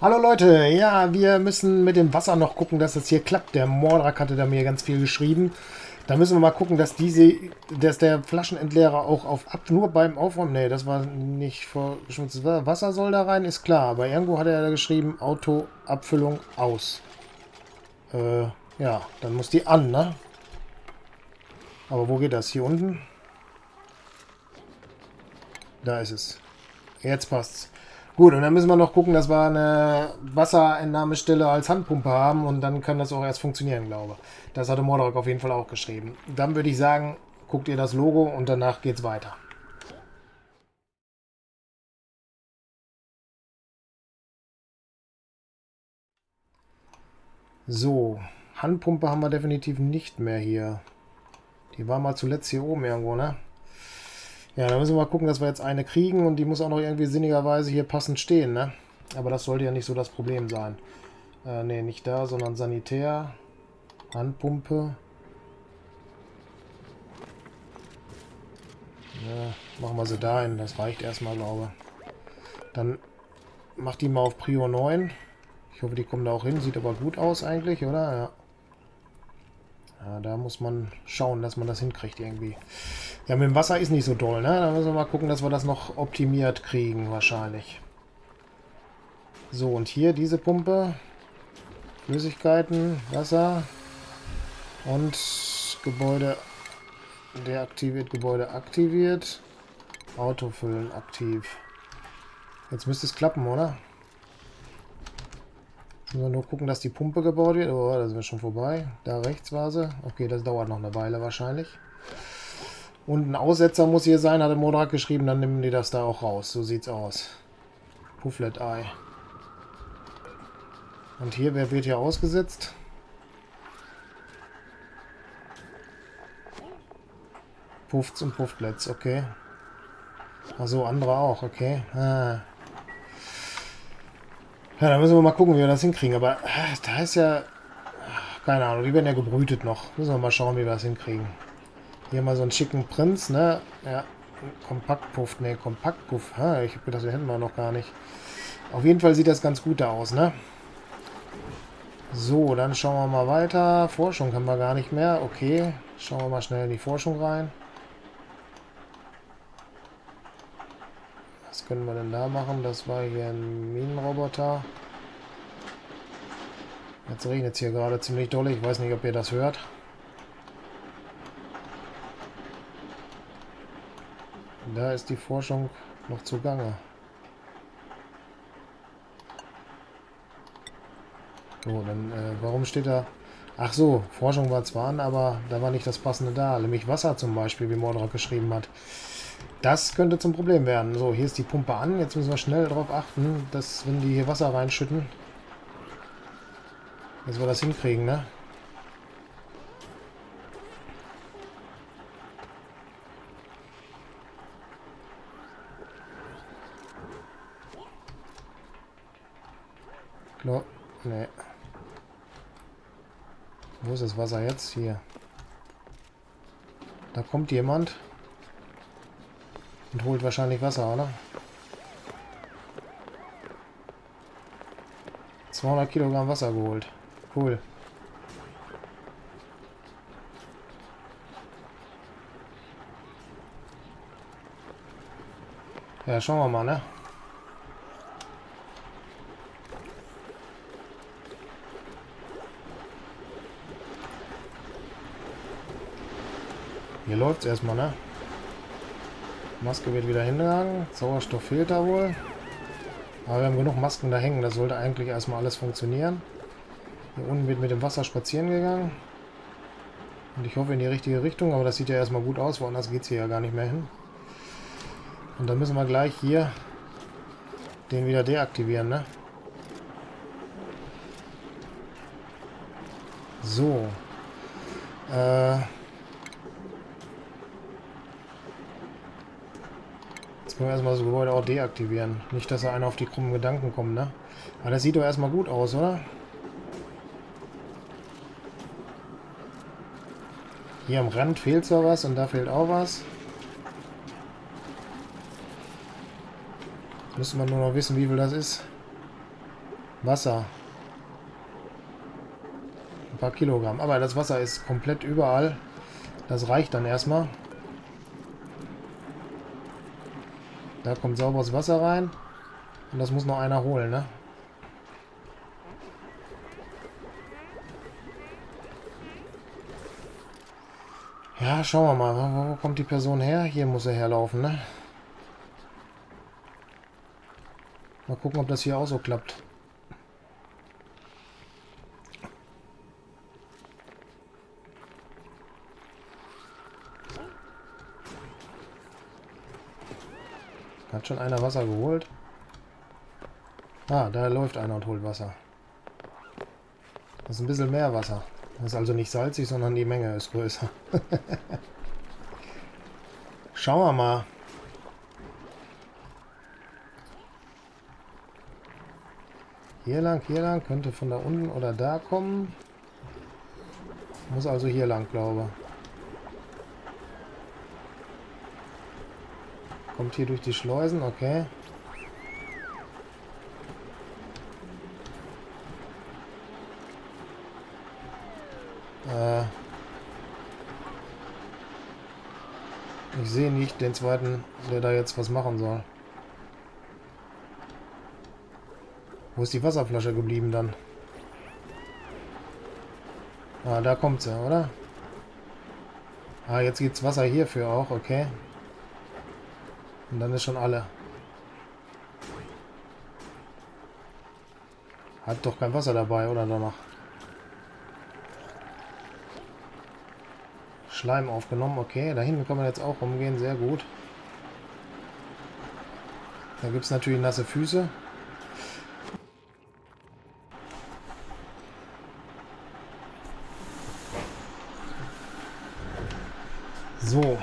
Hallo Leute, ja, wir müssen mit dem Wasser noch gucken, dass das hier klappt. Der Mordrak hatte da mir ganz viel geschrieben. Da müssen wir mal gucken, dass diese, dass der Flaschenentleerer auch auf ab, nur beim Aufräumen, nee, das war nicht verschmutztes Wasser soll da rein, ist klar. Aber irgendwo hat er da geschrieben, Autoabfüllung aus. Äh, ja, dann muss die an, ne? Aber wo geht das? Hier unten? Da ist es. Jetzt passt's. Gut, und dann müssen wir noch gucken, dass wir eine Wasserentnahmestelle als Handpumpe haben und dann kann das auch erst funktionieren, glaube ich. Das hatte Mordorok auf jeden Fall auch geschrieben. Dann würde ich sagen, guckt ihr das Logo und danach geht's weiter. So, Handpumpe haben wir definitiv nicht mehr hier. Die war mal zuletzt hier oben irgendwo, ne? Ja, dann müssen wir mal gucken, dass wir jetzt eine kriegen und die muss auch noch irgendwie sinnigerweise hier passend stehen, ne? Aber das sollte ja nicht so das Problem sein. Äh, ne, nicht da, sondern Sanitär. Handpumpe. Ja, machen wir sie da hin, das reicht erstmal, glaube. Dann macht die mal auf Prio 9. Ich hoffe, die kommen da auch hin. Sieht aber gut aus eigentlich, oder? Ja. Ja, da muss man schauen, dass man das hinkriegt irgendwie. Ja, mit dem Wasser ist nicht so doll, ne? Da müssen wir mal gucken, dass wir das noch optimiert kriegen, wahrscheinlich. So, und hier diese Pumpe. Flüssigkeiten, Wasser und Gebäude deaktiviert, Gebäude aktiviert. Autofüllen aktiv. Jetzt müsste es klappen, oder? Müssen wir nur gucken, dass die Pumpe gebaut wird. Oh, da sind wir schon vorbei. Da rechts war sie. Okay, das dauert noch eine Weile wahrscheinlich. Und ein Aussetzer muss hier sein, hat der Modrak geschrieben. Dann nehmen die das da auch raus. So sieht's aus. Pufflet-Ei. Und hier, wer wird hier ausgesetzt? Puffs und Pufflets, okay. Achso, andere auch, okay. Ah. Ja, dann müssen wir mal gucken, wie wir das hinkriegen. Aber äh, da ist ja... Keine Ahnung, die werden ja gebrütet noch. Müssen wir mal schauen, wie wir das hinkriegen. Hier mal so einen schicken Prinz, ne? Ja, Kompaktpuff, ne, Kompaktpuff. Ha, ich habe gedacht, den hätten wir noch gar nicht. Auf jeden Fall sieht das ganz gut da aus, ne? So, dann schauen wir mal weiter. Forschung haben wir gar nicht mehr. Okay, schauen wir mal schnell in die Forschung rein. Können wir denn da machen? Das war hier ein Minenroboter. Jetzt regnet es hier gerade ziemlich doll. Ich weiß nicht, ob ihr das hört. Da ist die Forschung noch zugange. So, dann, äh, warum steht da... Ach so, Forschung war zwar an, aber da war nicht das passende da. Nämlich Wasser zum Beispiel, wie Mordrock geschrieben hat. Das könnte zum Problem werden. So, hier ist die Pumpe an. Jetzt müssen wir schnell darauf achten, dass, wenn die hier Wasser reinschütten, dass wir das hinkriegen, ne? Klar, ne. Wo ist das Wasser jetzt? Hier. Da kommt jemand. Und holt wahrscheinlich Wasser, oder? 200 Kilogramm Wasser geholt. Cool. Ja, schauen wir mal, ne? Hier läuft es erstmal, ne? Maske wird wieder hingegangen. Sauerstoff fehlt da wohl. Aber wir haben genug Masken da hängen. Das sollte eigentlich erstmal alles funktionieren. Hier unten wird mit dem Wasser spazieren gegangen. Und ich hoffe in die richtige Richtung. Aber das sieht ja erstmal gut aus. Woanders geht es hier ja gar nicht mehr hin. Und dann müssen wir gleich hier den wieder deaktivieren, ne? So. Äh... können wir erstmal das Gebäude auch deaktivieren. Nicht, dass da einer auf die krummen Gedanken kommt, ne? Aber das sieht doch erstmal gut aus, oder? Hier am Rand fehlt zwar was und da fehlt auch was. Müsste man nur noch wissen, wie viel das ist. Wasser. Ein paar Kilogramm. Aber das Wasser ist komplett überall. Das reicht dann erstmal. Da kommt sauberes Wasser rein. Und das muss noch einer holen, ne? Ja, schauen wir mal. Wo, kommt die Person her? Hier muss er herlaufen, ne? Mal gucken, ob das hier auch so klappt. Schon einer Wasser geholt? Ah, da läuft einer und holt Wasser. Das ist ein bisschen mehr Wasser. Das ist also nicht salzig, sondern die Menge ist größer. Schauen wir mal. Hier lang, hier lang. Könnte von da unten oder da kommen. Muss also hier lang, glaube Kommt hier durch die Schleusen, okay. Äh ich sehe nicht den zweiten, der da jetzt was machen soll. Wo ist die Wasserflasche geblieben dann? Ah, da kommt sie, oder? Ah, jetzt gibt's Wasser hierfür auch, okay. Und dann ist schon alle. Hat doch kein Wasser dabei, oder danach? Schleim aufgenommen, okay. Da hinten kann man jetzt auch rumgehen, sehr gut. Da gibt es natürlich nasse Füße. So.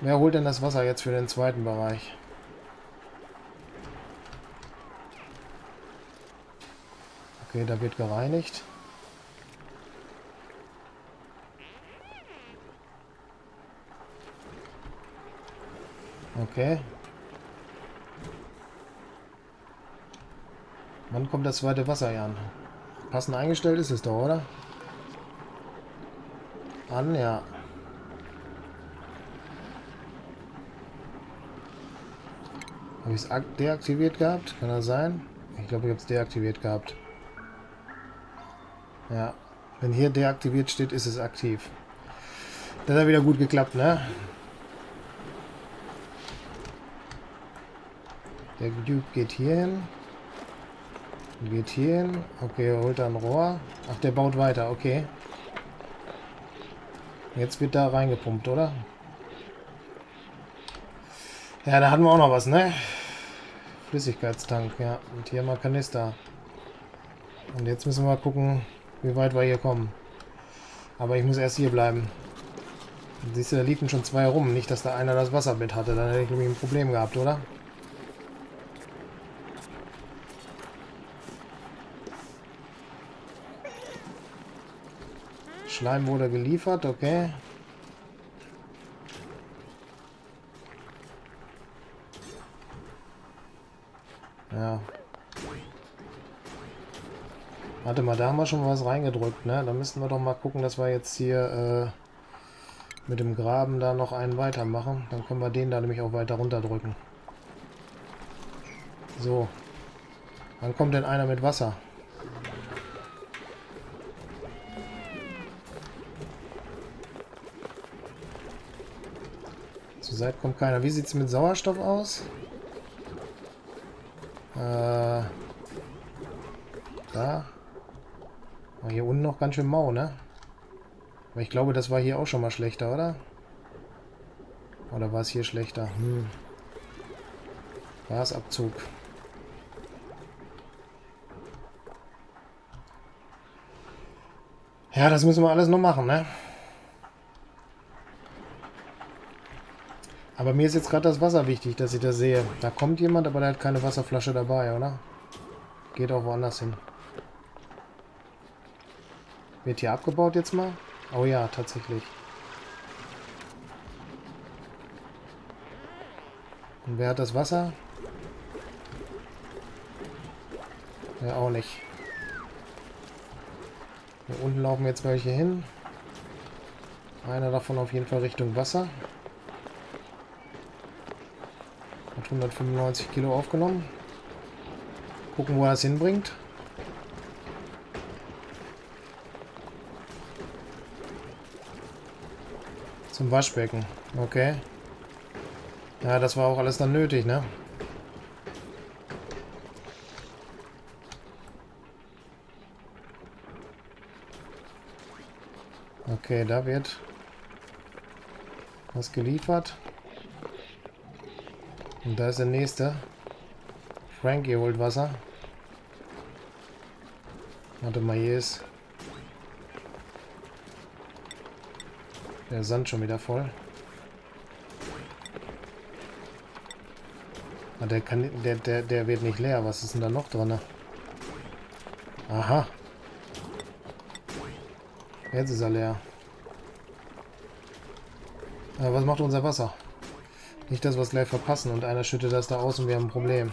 Wer holt denn das Wasser jetzt für den zweiten Bereich? Okay, da wird gereinigt. Okay. Wann kommt das zweite Wasser hier an? Passend eingestellt ist es doch, oder? An, ja. Habe ich es deaktiviert gehabt? Kann das sein? Ich glaube, ich habe es deaktiviert gehabt. Ja. Wenn hier deaktiviert steht, ist es aktiv. Das hat wieder gut geklappt, ne? Der Duke geht hier hin. Geht hier hin. Okay, er holt da ein Rohr. Ach, der baut weiter. Okay. Jetzt wird da reingepumpt, oder? Ja, da hatten wir auch noch was, ne? Flüssigkeitstank, ja. Und hier mal Kanister. Und jetzt müssen wir mal gucken, wie weit wir hier kommen. Aber ich muss erst hier bleiben. Siehst du, da liefen schon zwei rum. Nicht, dass da einer das Wasser mit hatte. Dann hätte ich nämlich ein Problem gehabt, oder? Schleim wurde geliefert, okay. Warte mal, da haben wir schon was reingedrückt, ne? Da müssten wir doch mal gucken, dass wir jetzt hier äh, mit dem Graben da noch einen weitermachen. Dann können wir den da nämlich auch weiter runterdrücken. So. Wann kommt denn einer mit Wasser? Zurzeit kommt keiner. Wie sieht es mit Sauerstoff aus? Äh, da. Aber hier unten noch ganz schön mau, ne? Aber ich glaube, das war hier auch schon mal schlechter, oder? Oder war es hier schlechter? Hm. Gasabzug. Ja, das müssen wir alles noch machen, ne? Aber mir ist jetzt gerade das Wasser wichtig, dass ich das sehe. Da kommt jemand, aber der hat keine Wasserflasche dabei, oder? Geht auch woanders hin. Wird hier abgebaut jetzt mal? Oh ja, tatsächlich. Und wer hat das Wasser? Ja, auch nicht. Hier unten laufen jetzt welche hin. Einer davon auf jeden Fall Richtung Wasser. Hat 195 Kilo aufgenommen. Gucken, wo er das hinbringt. Zum Waschbecken. Okay. Ja, das war auch alles dann nötig, ne? Okay, da wird was geliefert. Und da ist der nächste. Frankie holt Wasser. Warte mal, hier ist der Sand schon wieder voll. Der, kann, der, der, der wird nicht leer. Was ist denn da noch drin? Aha. Jetzt ist er leer. Aber was macht unser Wasser? Nicht, dass wir es gleich verpassen und einer schüttet das da aus und wir haben ein Problem.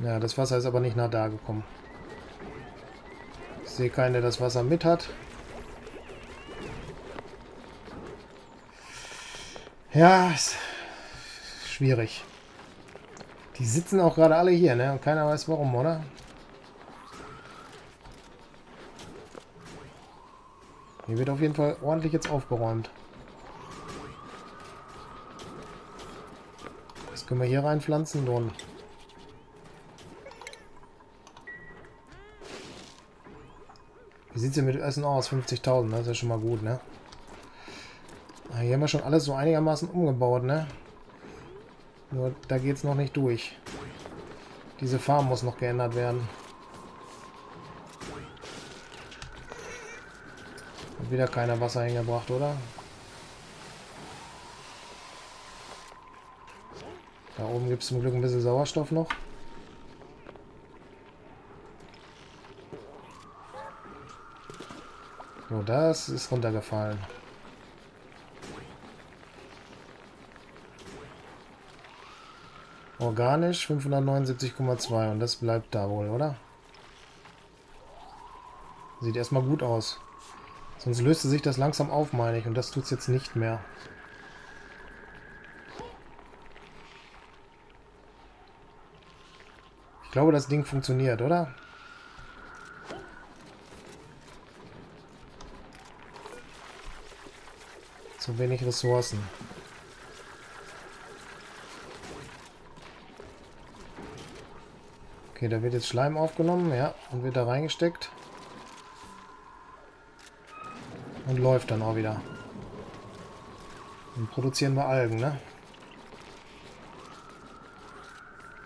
Ja, das Wasser ist aber nicht nach da gekommen. Sehe keinen, der das Wasser mit hat. Ja, ist schwierig. Die sitzen auch gerade alle hier, ne? Und keiner weiß warum, oder? Hier wird auf jeden Fall ordentlich jetzt aufgeräumt. Das können wir hier reinpflanzen, Don. Sieht denn mit Essen aus? 50.000, das ist ja schon mal gut, ne? Ah, hier haben wir schon alles so einigermaßen umgebaut, ne? Nur da geht es noch nicht durch. Diese Farm muss noch geändert werden. Hat wieder keiner Wasser hingebracht, oder? Da oben gibt es zum Glück ein bisschen Sauerstoff noch. So, das ist runtergefallen. Organisch 579,2 und das bleibt da wohl, oder? Sieht erstmal gut aus. Sonst löste sich das langsam auf, meine ich. Und das tut es jetzt nicht mehr. Ich glaube, das Ding funktioniert, oder? Zu wenig Ressourcen. Okay, da wird jetzt Schleim aufgenommen, ja, und wird da reingesteckt. Und läuft dann auch wieder. Dann produzieren wir Algen, ne?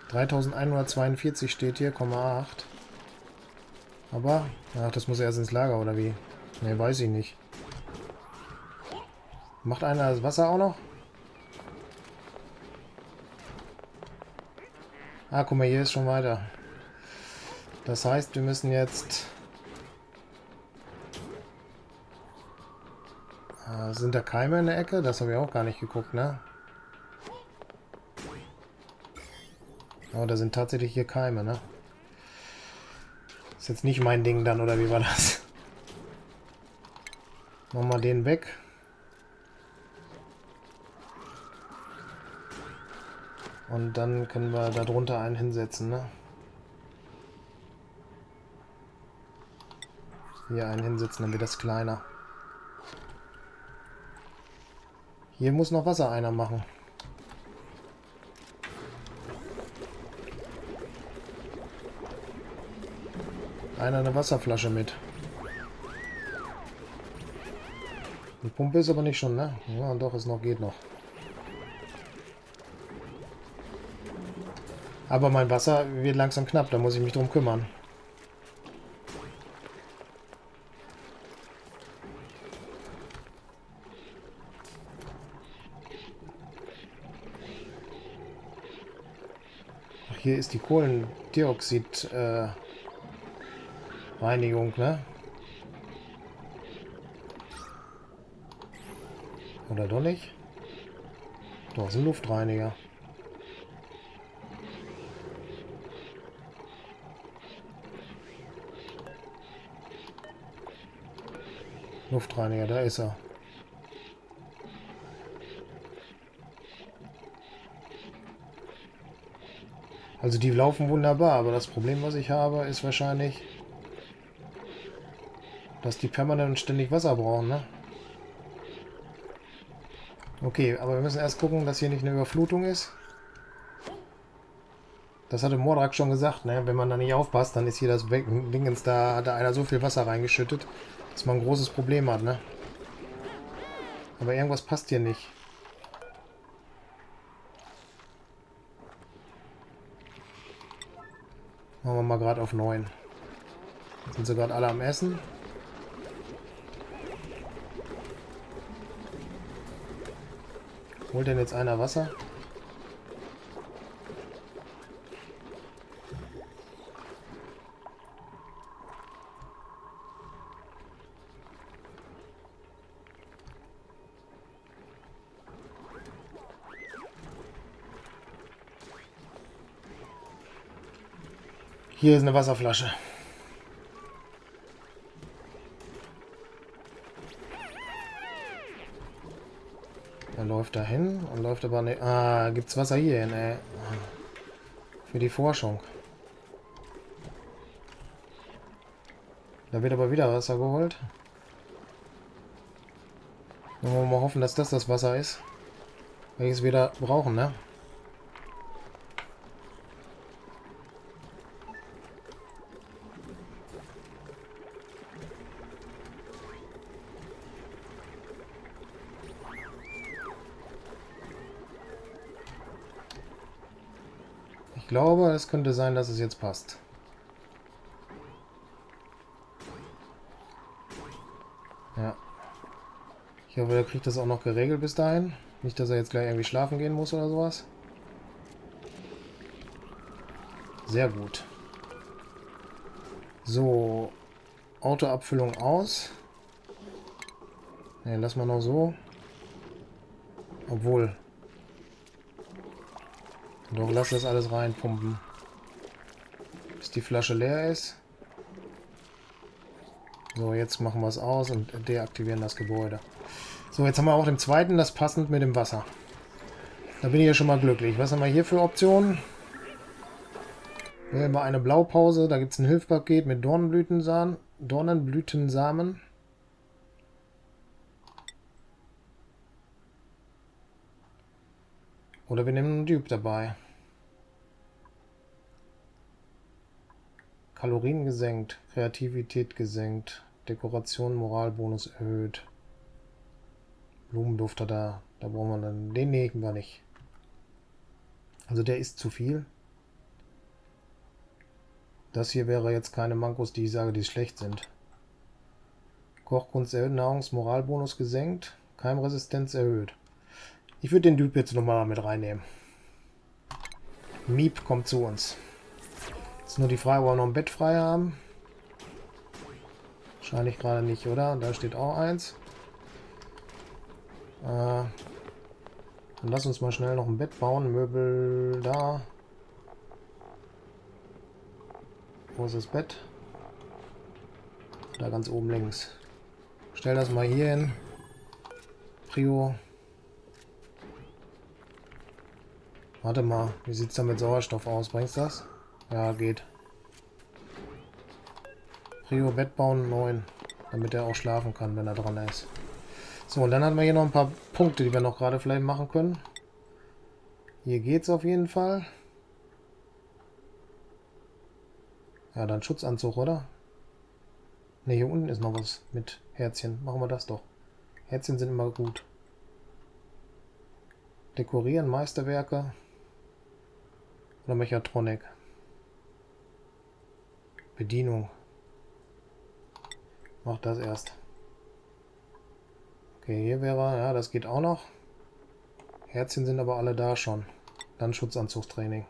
3142 steht hier, 8. Aber, ach, das muss erst ins Lager, oder wie? Ne, weiß ich nicht. Macht einer das Wasser auch noch? Ah, guck mal, hier ist schon weiter. Das heißt, wir müssen jetzt... Äh, sind da Keime in der Ecke? Das habe ich auch gar nicht geguckt, ne? Oh, da sind tatsächlich hier Keime, ne? Ist jetzt nicht mein Ding dann, oder wie war das? Wir den weg. Und dann können wir da drunter einen hinsetzen, ne? Hier einen hinsetzen, dann wird das kleiner. Hier muss noch Wasser einer machen. Einer eine Wasserflasche mit. Die Pumpe ist aber nicht schon, ne? Ja, doch, es noch geht noch. Aber mein Wasser wird langsam knapp, da muss ich mich drum kümmern. hier ist die Kohlendioxid-Reinigung, äh, ne? Oder doch nicht? Doch, ist ein Luftreiniger. Luftreiniger, da ist er. Also die laufen wunderbar, aber das Problem, was ich habe, ist wahrscheinlich, dass die permanent ständig Wasser brauchen, ne? Okay, aber wir müssen erst gucken, dass hier nicht eine Überflutung ist. Das hatte Mordrak schon gesagt, ne? Wenn man da nicht aufpasst, dann ist hier das Dingens, da hat da einer so viel Wasser reingeschüttet, dass man ein großes Problem hat, ne? Aber irgendwas passt hier nicht. Machen wir mal gerade auf 9. Jetzt sind sie gerade alle am Essen. Holt denn jetzt einer Wasser? Hier ist eine Wasserflasche. Er läuft dahin und läuft aber nicht. Ah, gibt's Wasser hier hin, ey. Für die Forschung. Da wird aber wieder Wasser geholt. Dann wollen wir mal hoffen, dass das das Wasser ist. Welches wir da brauchen, ne? Ich glaube, es könnte sein, dass es jetzt passt. Ja. Ich hoffe, er kriegt das auch noch geregelt bis dahin. Nicht, dass er jetzt gleich irgendwie schlafen gehen muss oder sowas. Sehr gut. So. Autoabfüllung aus. Ne, lass mal noch so. Obwohl, doch, lass das alles reinpumpen. Bis die Flasche leer ist. So, jetzt machen wir es aus und deaktivieren das Gebäude. So, jetzt haben wir auch den zweiten, das passend mit dem Wasser. Da bin ich ja schon mal glücklich. Was haben wir hier für Optionen? Wir eine Blaupause. Da gibt es ein Hilfspaket mit Dornenblütensamen. Dornenblütensamen. Oder wir nehmen einen Dupe dabei. Kalorien gesenkt, Kreativität gesenkt, Dekoration, Moralbonus erhöht. Blumendufter da, da brauchen wir dann, den nehmen wir nicht. Also der ist zu viel. Das hier wäre jetzt keine Mankos, die ich sage, die schlecht sind. Kochkunst erhöht, Nahrungsmoralbonus gesenkt, Keimresistenz erhöht. Ich würde den Typ jetzt nochmal mit reinnehmen. Miep kommt zu uns. Jetzt nur die Frage, ob wir noch ein Bett frei haben. Wahrscheinlich gerade nicht, oder? Da steht auch eins. Äh, dann lass uns mal schnell noch ein Bett bauen. Möbel da. Wo ist das Bett? Da ganz oben links. Stell das mal hier hin. Prio Warte mal, wie sieht es da mit Sauerstoff aus? Bringst du das? Ja, geht. Prio Bett bauen 9, damit er auch schlafen kann, wenn er dran ist. So, und dann haben wir hier noch ein paar Punkte, die wir noch gerade vielleicht machen können. Hier geht's auf jeden Fall. Ja, dann Schutzanzug, oder? Ne, hier unten ist noch was mit Herzchen. Machen wir das doch. Herzchen sind immer gut. Dekorieren, Meisterwerke. Oder Mechatronik. Bedienung. Mach das erst. Okay, hier wäre, ja, das geht auch noch. Herzchen sind aber alle da schon. Dann Schutzanzugstraining.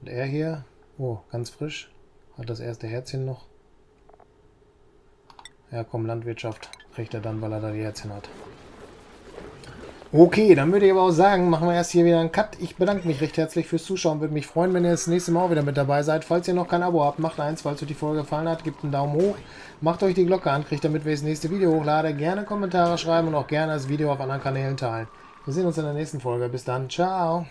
Und er hier, oh, ganz frisch, hat das erste Herzchen noch. Ja, komm, Landwirtschaft kriegt er dann, weil er da die Herzchen hat. Okay, dann würde ich aber auch sagen, machen wir erst hier wieder einen Cut. Ich bedanke mich recht herzlich fürs Zuschauen. Würde mich freuen, wenn ihr das nächste Mal auch wieder mit dabei seid. Falls ihr noch kein Abo habt, macht eins. Falls euch die Folge gefallen hat, gebt einen Daumen hoch. Macht euch die Glocke an, kriegt damit, ich das nächste Video hochlade. Gerne Kommentare schreiben und auch gerne das Video auf anderen Kanälen teilen. Wir sehen uns in der nächsten Folge. Bis dann. Ciao.